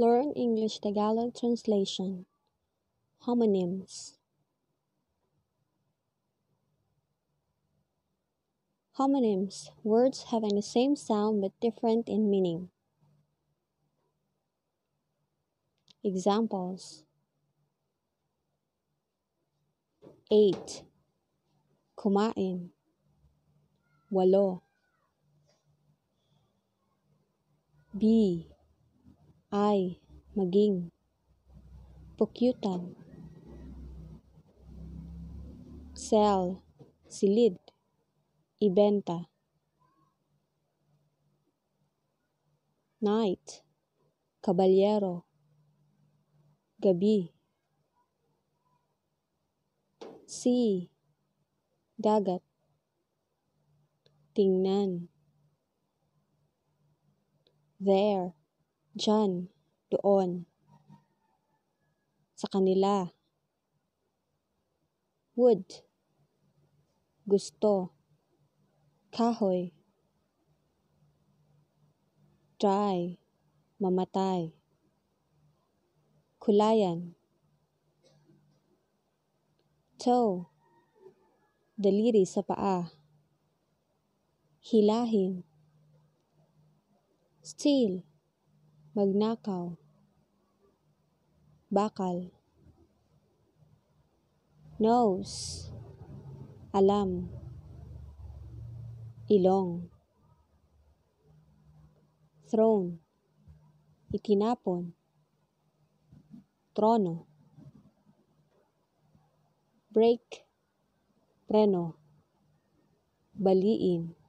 Learn English Tagalog Translation Homonyms Homonyms words having the same sound but different in meaning. Examples 8. Kumain. Walo. Be. Ay. Maging. Pukyutan. Sell. Silid. Ibenta. Night. Kabalyero. Gabi. Sea. Dagat. Tingnan. There. Diyan. Doon. Sa kanila. Would. Gusto. Kahoy. Dry. Mamatay. Kulayan. Toe. Daliri sa paa. Hilahin. Steal. Magnakaw. Bakal. Nose. Alam. Ilong. Throne. Itinapon. Trono. Brake. Preno. Baliin.